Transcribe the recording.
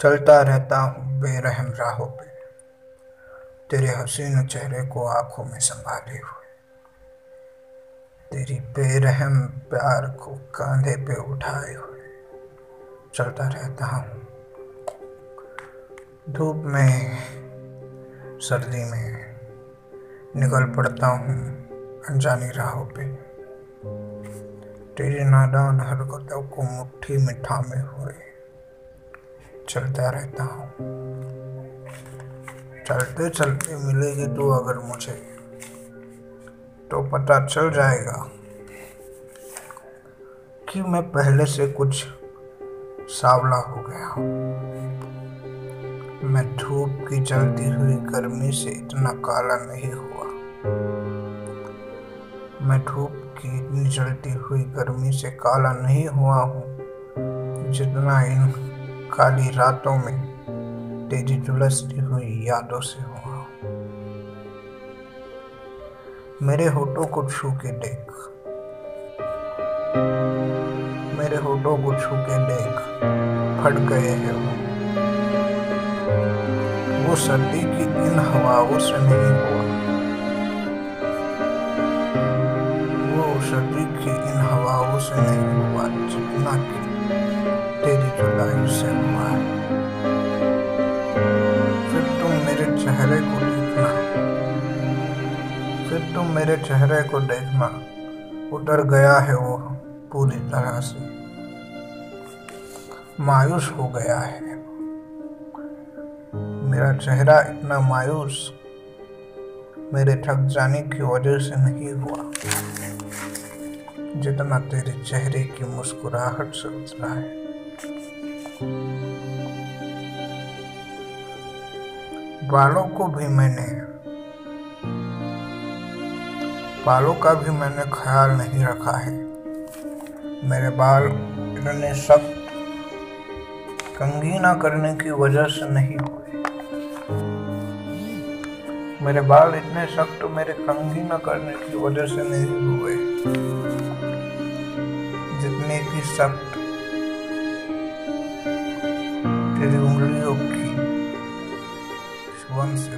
चलता रहता हूँ, बेरहम राहों पे। तेरे हसीन चेहरे को आँखों में संभाले हुए। तेरी बेरहम प्यार को कंधे पे उठाए हुए। चलता रहता हूँ। धूप में, सर्दी में निकल पड़ता हूँ, अनजानी राहों पे। तेरी नादान हरकतों को मुट्ठी में थामे हुए। चलता रहता हूँ। चलते चलते मिलेगी तू अगर मुझे तो पता चल जाएगा कि मैं पहले से कुछ सावला हो गया हूँ। मैं धूप की जलती हुई गर्मी से इतना काला नहीं हुआ। मैं धूप की इतनी जलती हुई गर्मी से काला नहीं हुआ हूँ जितना इन काली रातों में तेरी झुलसती हुई यादों से हुआ। मेरे होठों को छू के देख। मेरे होठों को छू के देख। फट गए हैं वो। वो सर्दी की इन हवाओं से नहीं हुआ। वो सर्दी की इन हवाओं से नहीं हुआ जितना कि फिर तुम मेरे चेहरे को देखना। फिर तुम मेरे चेहरे को देखना। उतर गया है वो पूरी तरह से। मायूस हो गया है। मेरा चेहरा इतना मायूस मेरे थक जाने की वजह से नहीं हुआ, जितना तेरे चेहरे की मुस्कुराहट से उतरा है। बालों को भी मैंने, बालों का भी मैंने ख्याल नहीं रखा है। मेरे बाल इतने सख्त कंगी ना करने की वजह से नहीं हुए। मेरे बाल इतने सख्त, मेरे कंगी ना करने की वजह से नहीं हुए, जितने की सख्त तेरी उंगलियों की सुवन से